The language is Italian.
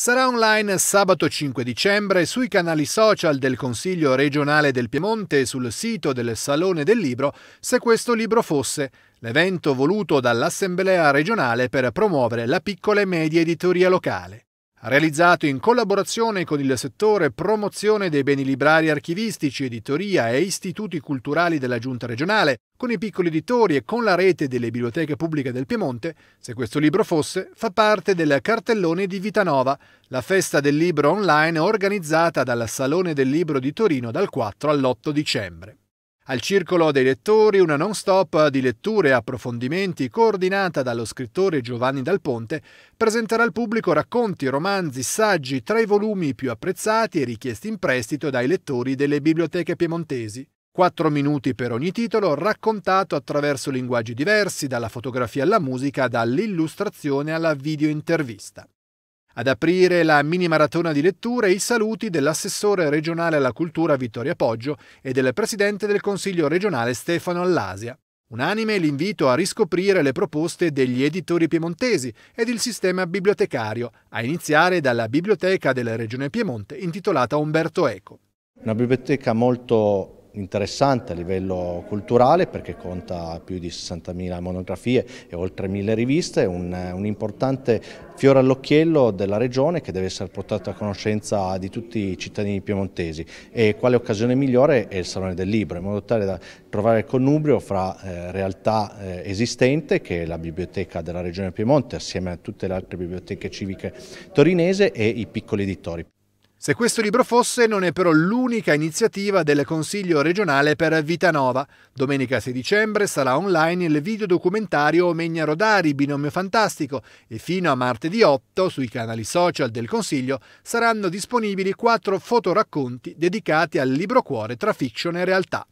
Sarà online sabato 5 dicembre sui canali social del Consiglio regionale del Piemonte e sul sito del Salone del Libro Se questo libro fosse, l'evento voluto dall'Assemblea regionale per promuovere la piccola e media editoria locale realizzato in collaborazione con il settore promozione dei beni librari archivistici, editoria e istituti culturali della Giunta regionale, con i piccoli editori e con la rete delle biblioteche pubbliche del Piemonte, se questo libro fosse, fa parte del cartellone di Vitanova, la festa del libro online organizzata dal Salone del Libro di Torino dal 4 all'8 dicembre. Al Circolo dei Lettori una non-stop di letture e approfondimenti coordinata dallo scrittore Giovanni Dal Ponte presenterà al pubblico racconti, romanzi, saggi tra i volumi più apprezzati e richiesti in prestito dai lettori delle biblioteche piemontesi. Quattro minuti per ogni titolo, raccontato attraverso linguaggi diversi, dalla fotografia alla musica, dall'illustrazione alla videointervista. Ad aprire la mini maratona di letture i saluti dell'assessore regionale alla cultura Vittoria Poggio e del presidente del Consiglio regionale Stefano Allasia. Unanime l'invito a riscoprire le proposte degli editori piemontesi ed il sistema bibliotecario, a iniziare dalla Biblioteca della Regione Piemonte intitolata Umberto Eco. Una biblioteca molto interessante a livello culturale perché conta più di 60.000 monografie e oltre 1.000 riviste, un, un importante fiore all'occhiello della regione che deve essere portato a conoscenza di tutti i cittadini piemontesi e quale occasione migliore è il Salone del Libro in modo tale da trovare il connubrio fra eh, realtà eh, esistente che è la biblioteca della regione Piemonte assieme a tutte le altre biblioteche civiche torinese e i piccoli editori. Se questo libro fosse, non è però l'unica iniziativa del Consiglio regionale per Vitanova. Domenica 6 dicembre sarà online il videodocumentario Omegna Rodari, Binomio Fantastico e fino a martedì 8 sui canali social del Consiglio saranno disponibili quattro fotoracconti dedicati al libro cuore tra fiction e realtà.